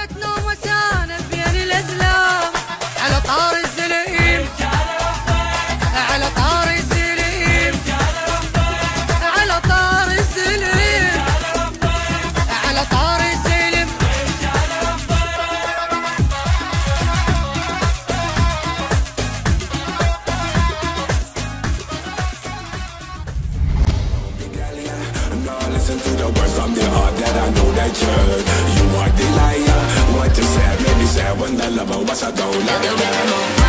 ضحكت نوم وسانت بين الأزلام. على طار الزليم على طار الزليم على طار الزليم على طار الزليم Listen to the words from the heart that I know that you're Wanda love, what's a go like that?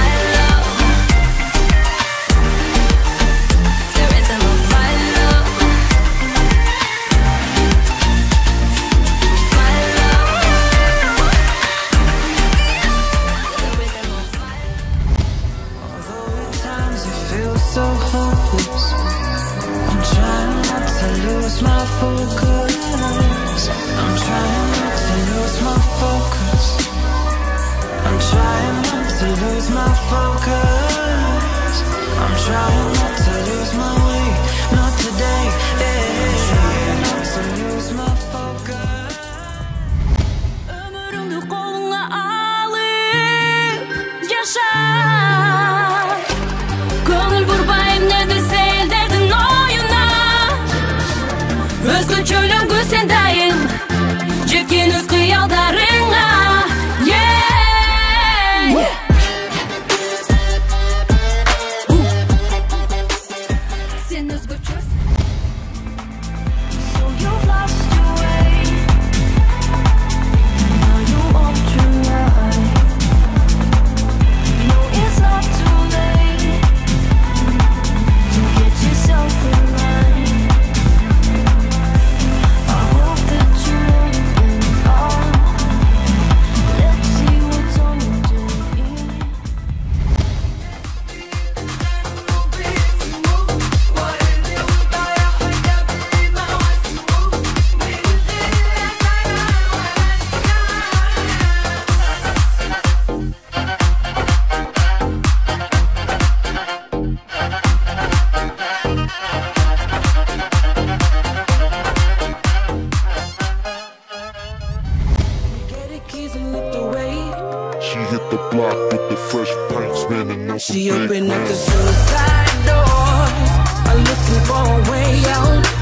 focus I'm alıp yaşa. Gönül qurbayım nedir sel derdin oyuna. Özgü çölüm gül sen dayım Cevkiniz kıyaldarına hit the block with the fresh pipes, man, and no She opened up the suicide doors, looking for a way out.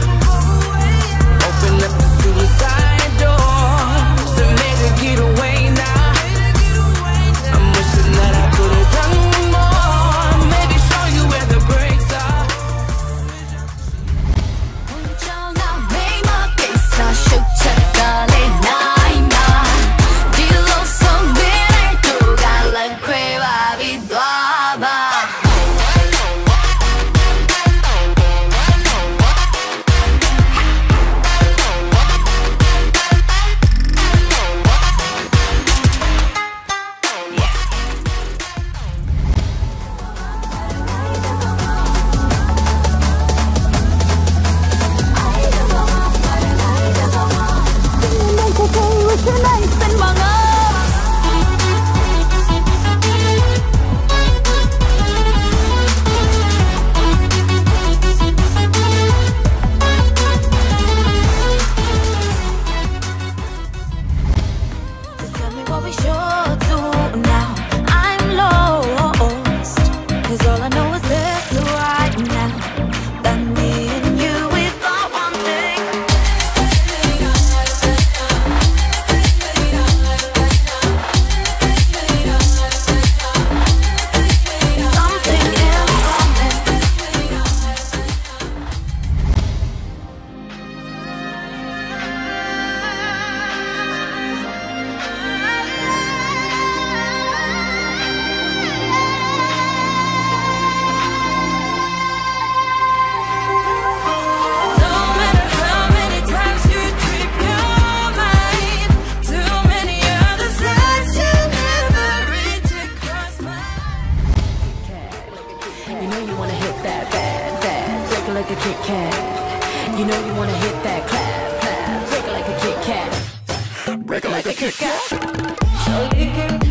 You know you wanna hit that clap, clap. Break it like a Kit Kat. Break it like a Kit Kat.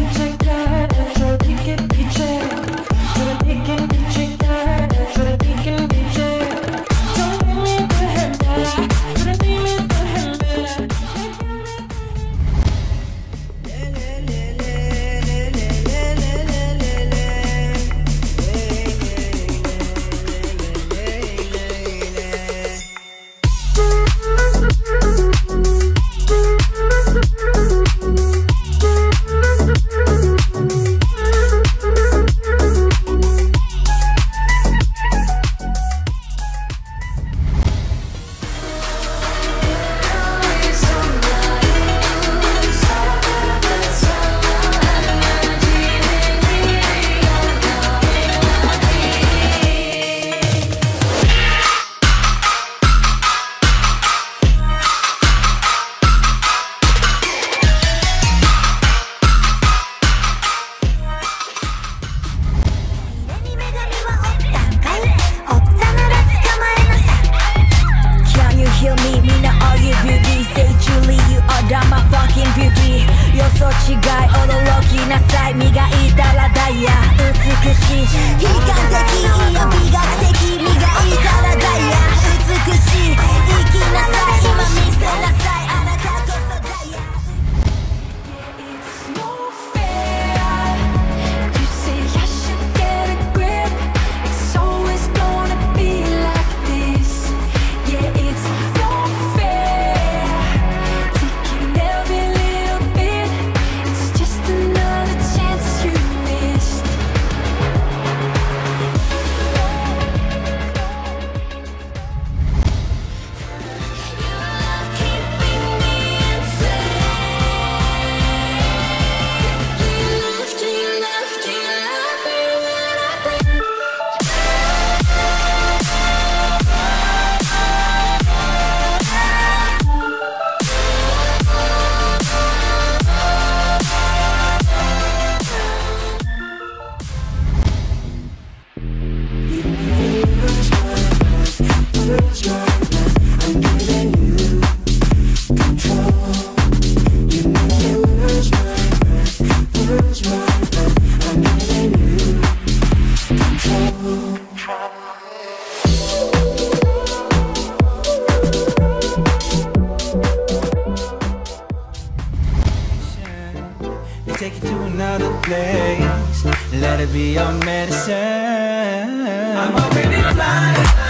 Let it be your medicine. I'm already flying.